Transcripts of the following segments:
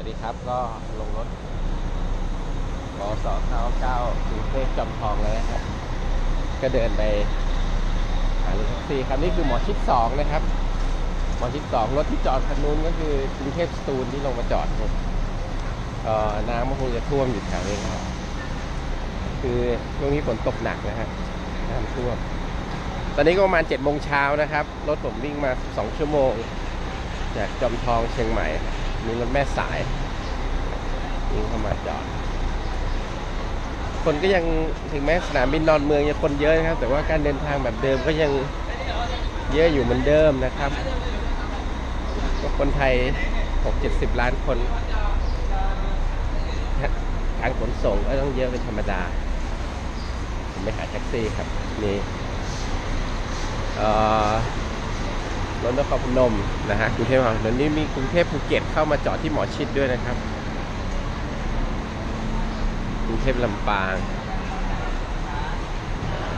วัสดีครับก็ลงรถบสเก้าเก้ากรุงเทพจอมทองเลยนะครับ ก็เดินไปหารถแท็กซี่ครับนี่คือหมอชิดสองนะครับ หมอชิดสองรถที่จอดคันนู้นก็คือกรุงเทพสตูลที่ลงมาจอดเนี่ยก็น้ำมันคงจะท่วมอยู่แถวนี้ครับคือช่วงนี้ฝนตกหนักนะฮะน้ำท่วม ตอนนี้ก็ประมาณ7จ็ดโมงเช้านะครับ รถผมวิ่งมา 2 ชั่วโมง จากจอมทองเชียงใหม่ มีรถแม่สายวิ่งเข้ามาจอด คนก็ยังถึงแม้สนามบินดอนเมืองยังคนเยอะนะครับ แต่ว่าการเดินทางแบบเดิมก็ยังเยอะอยู่เหมือนเดิมนะครับก็คนไทย 6-70 ล้านคนทางขนส่งก็ต้องเยอะเป็นธรรมดา ผมไปหาแท็กซี่ครับ นี่เอ่อ รถนครพนมนะฮะกรุงเทพมหานครนี่มีกรุงเทพภูเก็ตเข้ามาจอดที่หมอชิดด้วยนะครับกรุงเทพลำปาง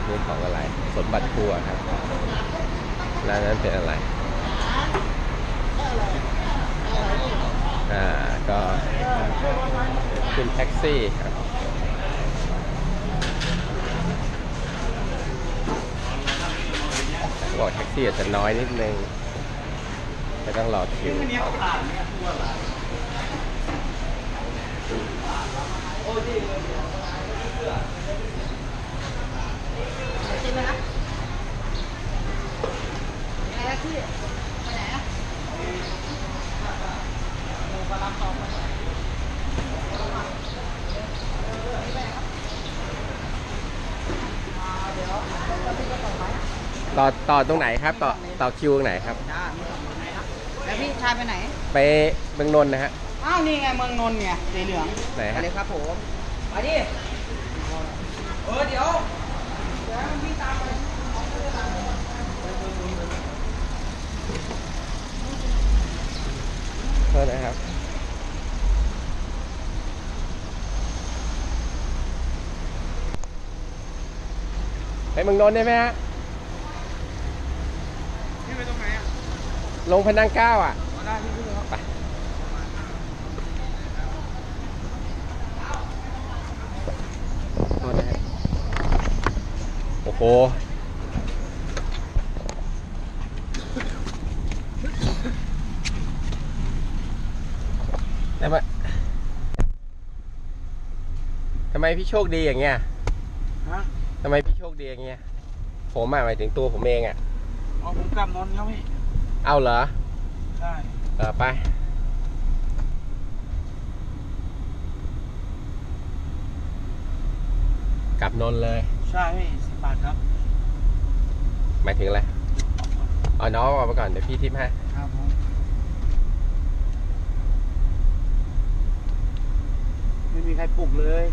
นี่ของอะไร สมบัติครัวครับร้านนั้นเป็นอะไรอ่าก็ขึ้นแท็กซี่ครับ บอกแท็กซี่อาจจะน้อยนิดนึงไม่ต้องรอคิวจริงไหมนะไปไหนอะพี่ไปไหนอะ ต่อต่อตรงไหนครับ ต่อต่อคิวตรงไหนครับ จ้ามีสองคนไหนครับแล้วพี่ชายไปไหน ไปเมืองนนท์นะฮะ อ้าวนี่ไงเมืองนนท์ไงสีเหลืองไหนไปฮะ เลยครับผมไปดิเออเดี๋ยวเดี๋ยวพี่ตามไปโทษนะครับ ไปเมืองนนท์ได้ไหมฮะ พี่ไปตรงไหนอะ ลงพนังเก้าอะได้พี่พี่เลยครับไปโทษนะฮะโอ้โหทำไมทำไมพี่โชคดีอย่างเงี้ยฮะทำไมพี่โชคดีอย่างเงี้ย ผมอะหมายถึงตัวผมเองอะอ๋อผมกลับนนท์ครับพี่ เอาเหรอ ใช่เออไป กลับนนท์เลย ใช่พี่สิบบาทครับหมายถึงอะไรเอาน้องออกมาก่อน เดี๋ยวพี่ทิปให้ ครับผมไม่มีใครปลุกเลย